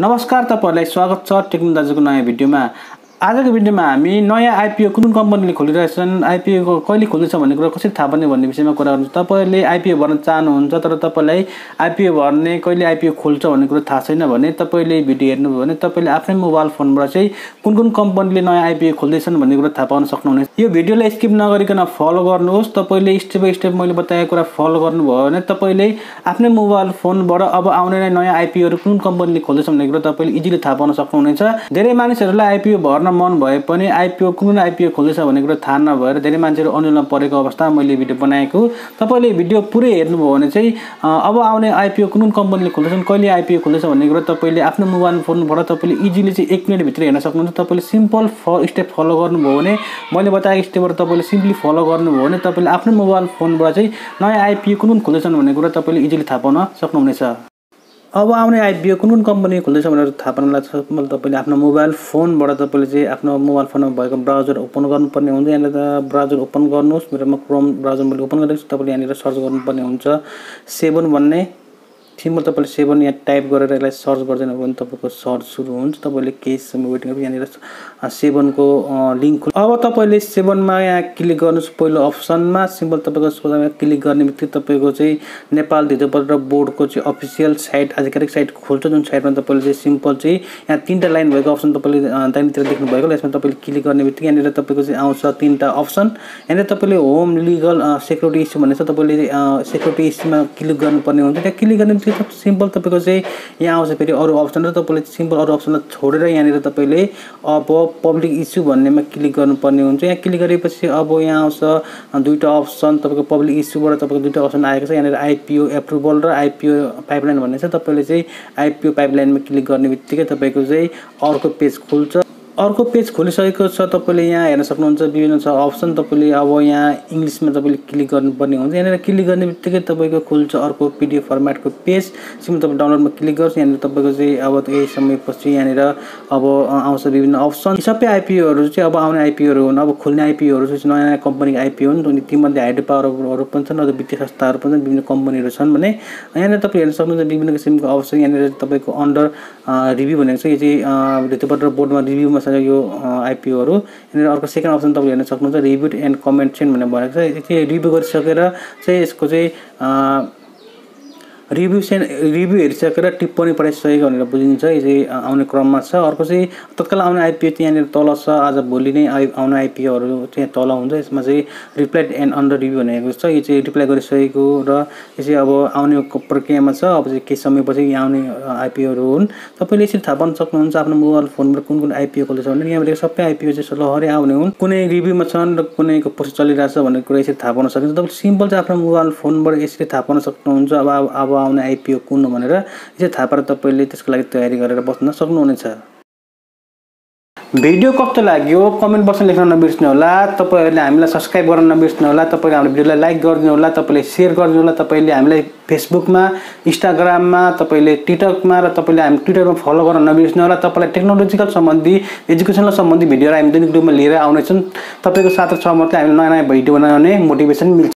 नमस्कार तपाईँहरूलाई स्वागत छ टेक्नो दाजुको नयाँ भिडियोमा। आजको भिडियोमा हामी नयाँ आइपिओ कुन कम्पनीले खोलिरहेछन् आइपिओको कहिले खोल्दैछ भन्ने कुरा कसरी थाहा पाउने भन्ने विषयमा कुरा गर्नु तपाईँहरूले आइपिओ भर्न चाहनुहुन्छ तर तपाईँलाई आइपिओ भर्ने कहिले आइपिओ खोल्छ भन्ने कुरा थाहा छैन भने तपाईँले भिडियो हेर्नुभयो भने तपाईँले आफ्नै मोबाइल फोनबाट चाहिँ कुन कुन कम्पनीले नयाँ आइपिओ खोल्दैछन् भन्ने कुरा थाहा पाउन सक्नुहुनेछ। यो भिडियोलाई स्किप नगरिकन फलो गर्नुहोस्। तपाईँले स्टेप बाई स्टेप मैले बताएको कुरा फलो गर्नुभयो भने तपाईँले आफ्नै मोबाइल फोनबाट अब आउने नयाँ आइपिओहरू कुन कम्पनीले खोल्दैछ भन्ने कुरा तपाईँले इजिली थाहा पाउन सक्नुहुनेछ। धेरै मानिसहरूलाई आइपिओ भर्न मन भए पनि आइपिओ कुन आइपिओ खोल्दैछ भन्ने कुरा थाहा नभएर धेरै मान्छेहरू अनुलमा परेको अवस्थामा मैले भिडियो बनाएको। तपाईँले भिडियो पुरै हेर्नुभयो भने चाहिँ अब आउने आइपिओ कुन कम्पनीले खोल्दैछन् कहिले आइपिओ खोल्दैछ भन्ने कुरा तपाईँले आफ्नो मोबाइल फोनबाट तपाईँले इजिली चाहिँ एक मिनटभित्र हेर्न सक्नुहुन्छ। तपाईँले सिम्पल फ स्टेप फलो गर्नुभयो भने मैले बताएको स्टेपबाट तपाईँले सिम्पली फलो गर्नुभयो भने तपाईँले आफ्नो मोबाइल फोनबाट चाहिँ नयाँ आइपिओ कुन खोल्दैछन् भन्ने कुरा तपाईँले इजिली थाहा पाउन सक्नुहुनेछ। अब आउने आइपिओ कुन कुन कम्पनी खोल्दैछ भनेर थाहा पाउनलाई मैले तपाईँले आफ्नो मोबाइल फोनबाट तपाईँले चाहिँ आफ्नो मोबाइल फोनमा भएको ब्राउजर ओपन गर्नुपर्ने हुन्छ। यहाँनिर ब्राउजर ओपन गर्नुहोस्। मेरोमा क्रोम ब्राउजर मैले ओपन गरेको छु। तपाईँले यहाँनिर सर्च गर्नुपर्ने हुन्छ। सेभेन भन्ने सिम्पल तपाईँले सेभेन यहाँ टाइप गरेर यसलाई सर्च गरिदिनु भने तपाईँको सर्च सुरु हुन्छ। तपाईँले केही समय वेटिङ गर्नु यहाँनिर सेभेनको लिङ्क अब तपाईँले सेभेनमा यहाँ क्लिक गर्नुहोस्। पहिलो अप्सनमा सिम्पल तपाईँको सोधामा क्लिक गर्ने बित्तिकै तपाईँको चाहिँ नेपाल धितोपत्र बोर्डको चाहिँ अफिसियल साइट आधिकारिक साइट खोल्छ। जुन साइटमा तपाईँले चाहिँ सिम्पल चाहिँ यहाँ तिनवटा लाइन भएको अप्सन तपाईँले दाहिनेतिर देख्नुभएको यसमा तपाईँले क्लिक गर्ने बित्तिकै यहाँनिर तपाईँको चाहिँ आउँछ तिनवटा अप्सन यहाँनिर तपाईँले होम लिगल सेक्युरिटी इस्यु भन्ने छ। तपाईँले सेक्युरिटी इस्युमा क्लिक गर्नुपर्ने हुन्छ। त्यहाँ क्लिक गर्ने बित्तिकै सिम्पल तपाईँको चाहिँ यहाँ आउँछ फेरि अरू अप्सन र तपाईँले सिम्पल अरू अप्सनलाई छोडेर यहाँनिर तपाईँले अब पब्लिक इस्यु भन्नेमा क्लिक गर्नुपर्ने हुन्छ। यहाँ क्लिक गरेपछि अब यहाँ आउँछ दुईवटा अप्सन तपाईँको पब्लिक इस्युबाट तपाईँको दुईवटा अप्सन आएको छ। यहाँनिर आइपिओ एप्रुभल र आइपिओ पाइपलाइन भन्ने छ। तपाईँले चाहिँ आइपिओ पाइपलाइनमा क्लिक गर्ने बित्तिकै तपाईँको चाहिँ अर्को पेज खुल्छ। अर्को पेज खोलिसकेको छ तपाईँले यहाँ हेर्न सक्नुहुन्छ विभिन्न छ अप्सन तपाईँले अब यहाँ इङ्ग्लिसमा तपाईँले क्लिक गर्नुपर्ने हुन्छ। यहाँनिर क्लिक गर्ने बित्तिकै तपाईँको खुल्छ अर्को पिडिएफ फर्मेटको पेज। सिम तपाईँ डाउनलोडमा क्लिक गर्छ यहाँनिर तपाईँको चाहिँ अब केही समयपछि यहाँनिर अब आउँछ विभिन्न अप्सन। सबै आइपिओहरू चाहिँ अब आउने आइपिओहरू हुन्। अब खोल्ने आइपिओहरू चाहिँ नयाँ नयाँ कम्पनीको आइपिओ हुन्। तीमध्ये हाइड्रो पावरहरू पनि छन् अझ वित्तीय संस्थाहरू पनि छन् विभिन्न कम्पनीहरू छन् भने यहाँनिर तपाईँ हेर्न सक्नुहुन्छ विभिन्न किसिमको अप्सन। यहाँनिर तपाईँको अन्डर रिभ्यू भनेको छ। यो चाहिँ भित्रपत्र बोर्डमा रिभ्यूमा छ यो आइपिओहरू यहाँनिर अर्को सेकेन्ड अप्सन तपाईँले हेर्न सक्नुहुन्छ रिभ्यू एन्ड कमेन्ट चाहिँ भनेर भनेको छ। रिभ्यू गरिसकेर चाहिँ यसको चाहिँ रिभ्यू सेन रिभ्यू हेरिसकेर टिप्पणी पठाइसकेको भनेर बुझिन्छ यो चाहिँ आउने क्रममा छ। अर्को चाहिँ तत्काल आउने आइपिओ चाहिँ यहाँनिर तल छ। आज भोलि नै आइ आउने आइपिओहरू चाहिँ तल हुन्छ। यसमा चाहिँ रिप्लाई एन्ड अन्डर रिभ्यू भनेको छ। यो चाहिँ रिप्लाई गरिसकेको र यो चाहिँ अब आउने प्रक्रियामा छ। अब चाहिँ केही समयपछि यहाँ आउने आइपिओहरू हुन्। तपाईँले यसरी थाहा पाउन सक्नुहुन्छ आफ्नो मोबाइल फोनबाट कुन कुन आइपिओ खोल्दैछ भने यहाँबाट सबै आइपिओ चाहिँ लहरै आउने हुन्। कुनै रिभ्यूमा छन् र कुनैको प्रोसेस चलिरहेछ भन्ने कुरा यसरी थाहा पाउन सकिन्छ। तपाईँले सिम्पल चाहिँ आफ्नो मोबाइल फोनबाट यसरी थाहा पाउन सक्नुहुन्छ। अब अब आउने आइपिओ कुन भनेर यसरी थाहा पाएर तपाईँले त्यसको लागि तयारी गरेर बस्न सक्नुहुनेछ। भिडियो कस्तो लाग्यो? कमेन्ट बक्समा लेख्न नबिर्स्नु होला। तपाईँहरूले हामीलाई सब्सक्राइब गर्न नबिर्स्नु होला। तपाईँले हाम्रो भिडियोलाई लाइक गरिदिनु होला। तपाईँले सेयर गरिदिनु होला। तपाईँले हामीलाई फेसबुकमा इन्स्टाग्राममा तपाईँले टिकटकमा र तपाईँले हामी ट्विटरमा फलो गर्न नबिर्स्नु होला। तपाईँलाई टेक्नोलोजिकल सम्बन्धी एजुकेसनल सम्बन्धी भिडियोहरू हामी दैनिक रूपमा लिएर आउनेछौँ तपाईँको साथ छ मात्रै हामीले नयाँ नयाँ भिडियो बनाउने मोटिभेसन मिल्छ।